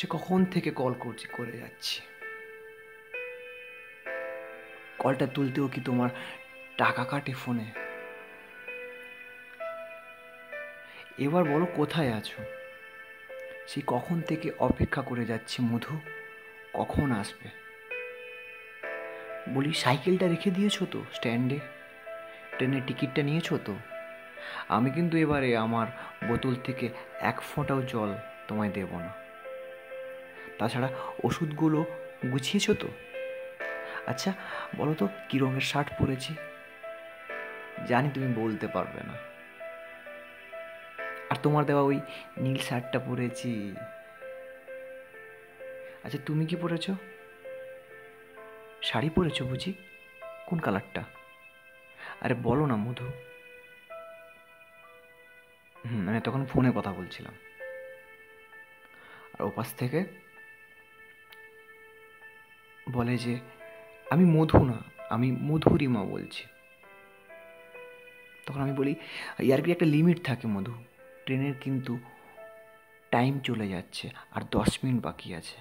সে কখন থেকে কল করছি, করে যাচ্ছি। কলটা তুলতেও কি তোমার টাকা কাটে ফোনে? এবার বলো কোথায় আছো? সে কখন থেকে অপেক্ষা করে যাচ্ছি, মধু? কখন আসবে? বলি, সাইকেলটা রেখে দিয়েছ তো স্ট্যান্ডে? ট্রেনের টিকিটটা নিয়েছো তো? আমি কিন্তু এবারে আমার বোতল থেকে এক ফোঁটাও জল তোমায় দেব না। তাছাড়া ওষুধগুলো গুছিয়েছো তো? আচ্ছা বলো তো, কী রঙের শার্ট পরেছি? জানি তুমি বলতে পারবে না। আর তোমার দেওয়া ওই নীল শার্টটা পরেছি। আচ্ছা তুমি কি পরেছ? শাড়ি পরেছো বুঝি? কোন কালারটা? আরে বলো না, মধু। হুম, আমি তখন ফোনে কথা বলছিলাম। আর ওপাশ থেকে বলে যে, আমি মধু না, আমি মধুরিমা বলছি। তখন আমি বলি, ইয়ার একটা লিমিট থাকে মধু? ট্রেনের কিন্তু টাইম চলে যাচ্ছে আর দশ মিনিট বাকি আছে।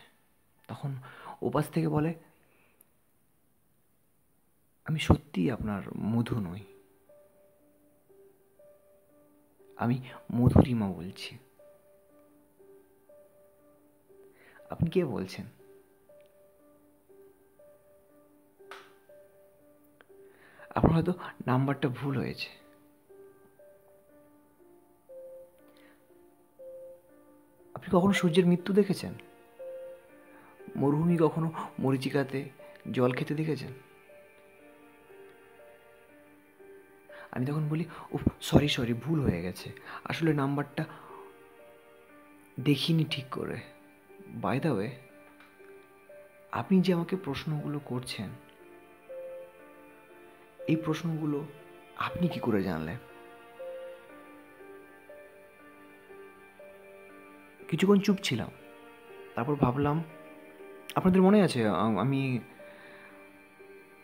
তখন ওপাশ থেকে বলে, আমি সত্যিই আপনার মধু নই। আমি মধুরিমা বলছি। আপনি কে বলছেন? আপনার হয়তো নাম্বারটা ভুল হয়েছে। আপনি কখনো সূর্যের মৃত্যু দেখেছেন? মরুভূমি কখনো মরিচিকাতে জল খেতে দেখেছেন? আমি তখন বলি ও সরি সরি ভুল হয়ে গেছে। আসলে নাম্বারটা দেখিনি ঠিক করে। বাই ওয়ে আপনি যে আমাকে প্রশ্নগুলো করছেন এই প্রশ্নগুলো আপনি কি করে জানলেন? কিছুক্ষণ চুপ ছিলাম। তারপর ভাবলাম, আপনাদের মনে আছে আমি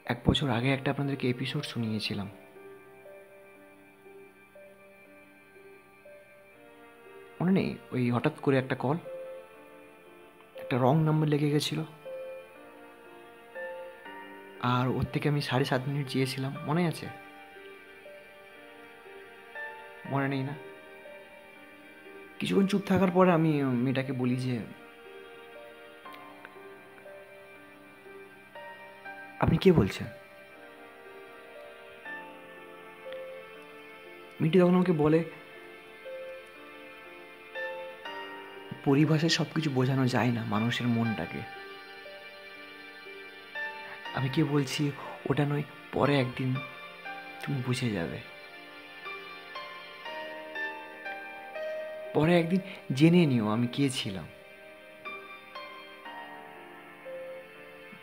এক বছর আগে একটা আপনাদেরকে এপিসোড শুনিয়েছিলাম। মনে নেই? ওই হঠাৎ করে একটা কল একটা রং নাম্বার লেগে গেছিল। আর ওর থেকে আমি সাড়ে সাত মিনিট চেয়েছিলাম। মনে আছে? মনে নেই না। কিছুক্ষণ চুপ থাকার পরে আমি মেয়েটাকে বলি যে, আপনি কে বলছেন? মেয়েটি তখন আমাকে বলে, পরিভাষায় সব কিছু বোঝানো যায় না মানুষের মনটাকে। আমি কে বলছি, ওটা নয়, পরে একদিন তুমি বুঝে যাবে। পরে একদিন জেনে নিও আমি কে ছিলাম।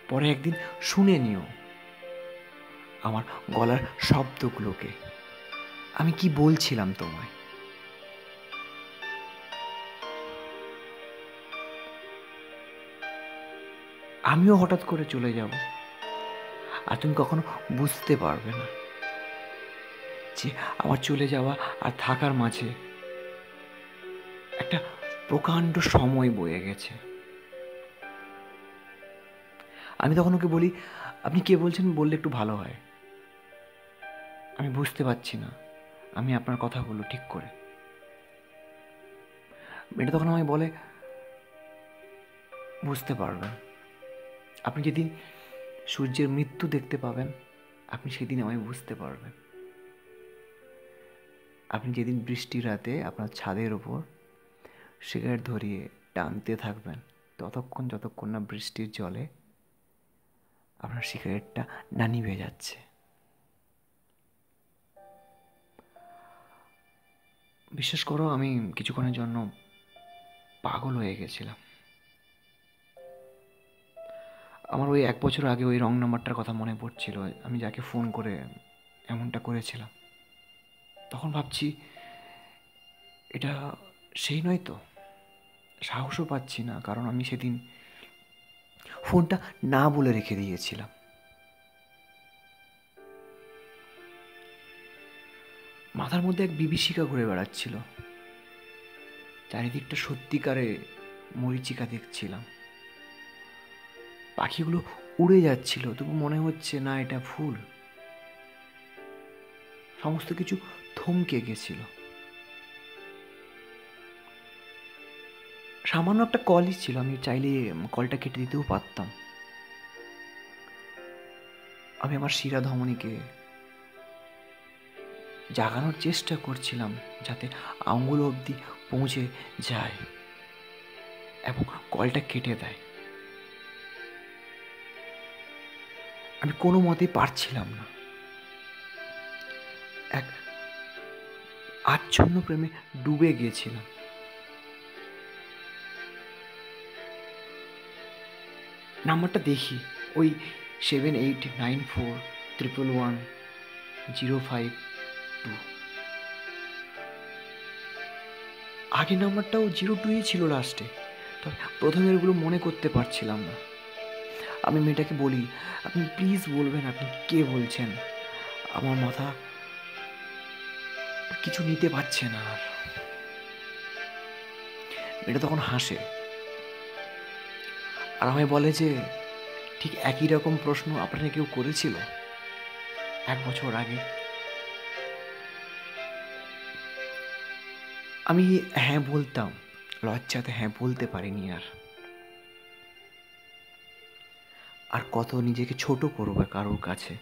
পরে একদিন শুনে নিও আমার গলার শব্দগুলোকে। আমি কি বলছিলাম তোমায়? আমিও হঠাৎ করে চলে যাব। আর তুমি কখনো বুঝতে পারবে না যে আমার চলে যাওয়া আর থাকার মাঝে একটা প্রকাণ্ড সময় বয়ে গেছে। আমি তখন ওকে বলি, আপনি কে বলছেন? বললে একটু ভালো হয়। আমি বুঝতে পারছি না। আমি আপনার কথা কথাগুলো ঠিক করে। মেয়েটা তখন আমায় বলে, বুঝতে পারবেন। আপনি যেদিন সূর্যের মৃত্যু দেখতে পাবেন, আপনি সেদিন আমায় বুঝতে পারবেন। আপনি যেদিন বৃষ্টির রাতে আপনার ছাদের ওপর সিগারেট ধরিয়ে টানতে থাকবেন, ততক্ষণ যতক্ষণ না বৃষ্টির জলে আপনার সিগারেটটা না নিভে যাচ্ছে। বিশ্বাস করো, আমি কিছুক্ষণের জন্য পাগল হয়ে গেছিলাম। আমার ওই এক বছর আগে ওই রং নাম্বারটার কথা মনে পড়ছিল, আমি যাকে ফোন করে এমনটা করেছিলাম। তখন ভাবছি, এটা সেই নয় তো? সাহসও পাচ্ছি না, কারণ আমি সেদিন ফোনটা না বলে রেখে দিয়েছিলাম। মাথার মধ্যে এক বিভীষিকা ঘুরে বেড়াচ্ছিল। চারিদিকটা সত্যিকারে মরিচিকা দেখছিলাম। পাখিগুলো উড়ে যাচ্ছিল, তবু মনে হচ্ছে না এটা ফুল। সমস্ত কিছু থমকে গেছিল। সামান্য একটা কলই ছিল, আমি চাইলে কলটা কেটে দিতেও পারতাম। আমি আমার শিরা ধমনীকে জাগানোর চেষ্টা করছিলাম, যাতে আঙ্গুল অবধি পৌঁছে যায় এবং কলটা কেটে দেয়। আমি কোনো মতেই পারছিলাম না। এক আচ্ছন্ন প্রেমে ডুবে গিয়েছিলাম। নাম্বারটা দেখি। ওই seven eight nine four triple one zero five two আগের নাম্বারটাও জিরো টুই ছিল লাস্টে তবে প্রথমেরগুলো মনে করতে পারছিলাম না। আমি মেয়েটাকে বলি, আপনি প্লিজ বলবেন আপনি কে বলছেন? আমার মাথা কিছু নিতে পারছে না। আর মেয়েটা তখন হাসে। আর আমায় বলে যে, ঠিক একই রকম প্রশ্ন আপনাকে কেউ করেছিল? এক বছর আগে। আমি হ্যাঁ বলতাম, লজ্জাতে হ্যাঁ বলতে পারিনি আর। আর কত নিজেকে ছোট করবে কারোর কাছে।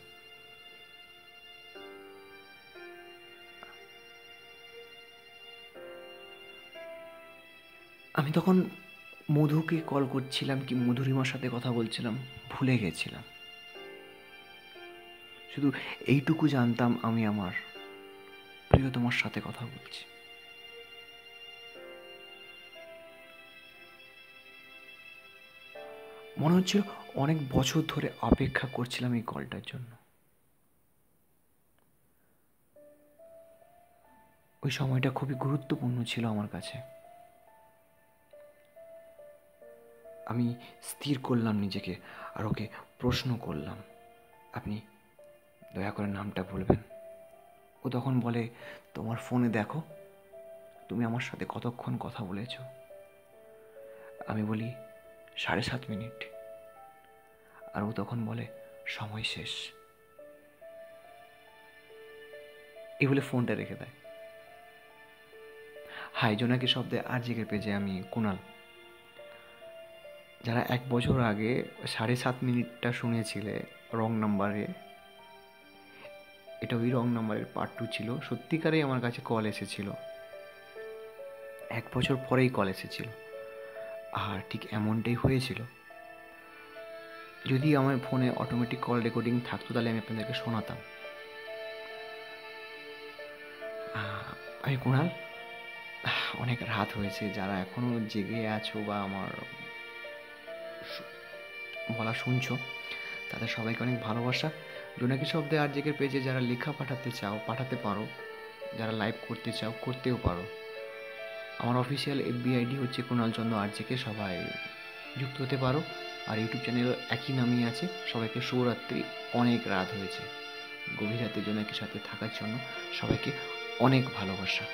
আমি তখন মধুকে কল করছিলাম কি মধুরিমার সাথে কথা বলছিলাম, ভুলে গেছিলাম। শুধু এইটুকু জানতাম আমি আমার প্রিয়তমার সাথে কথা বলছি। মনে হচ্ছিল অনেক বছর ধরে অপেক্ষা করছিলাম এই কলটার জন্য। ওই সময়টা খুবই গুরুত্বপূর্ণ ছিল আমার কাছে। আমি স্থির করলাম নিজেকে আর ওকে প্রশ্ন করলাম, আপনি দয়া করে নামটা বলবেন? ও তখন বলে, তোমার ফোনে দেখো, তুমি আমার সাথে কতক্ষণ কথা বলেছ? আমি বলি সাড়ে সাত মিনিট। আর ও তখন বলে, সময় শেষ। এই বলে ফোনটা রেখে দেয়। হাই জোনাকি শব্দে আর জিগের পেজে আমি কুনাল যারা এক বছর আগে সাড়ে সাত মিনিটটা শুনেছিলে রং নাম্বারে এটা ওই রং নাম্বারের পার্ট টু ছিল, সত্যিকারেই আমার কাছে কল এসেছিল। এক বছর পরেই কল এসেছিল। আর ঠিক এমনটাই হয়েছিল। যদি আমার ফোনে অটোমেটিক কল রেকর্ডিং থাকতো, তাহলে আমি আপনাদেরকে শোনাতাম। আমি কুণাল অনেক রাত হয়েছে, যারা এখনও জেগে আছো বা আমার বলা শুনছো, তাদের সবাইকে অনেক ভালোবাসা। জোনাকি শব্দে আর জেগের পেজে যারা লেখা পাঠাতে চাও, পাঠাতে পারো। যারা লাইভ করতে চাও, করতেও পারো। আমার অফিসিয়াল এফবি আইডি হচ্ছে কুণাল চন্দ্র আর জেকে সবাই যুক্ত হতে পারো। আর ইউটিউব চ্যানেলও একই নামই আছে। সবাইকে শুভরাত্রি। অনেক রাত হয়েছে। গভীর রাতের জন্য একই সাথে থাকার জন্য সবাইকে অনেক ভালোবাসা।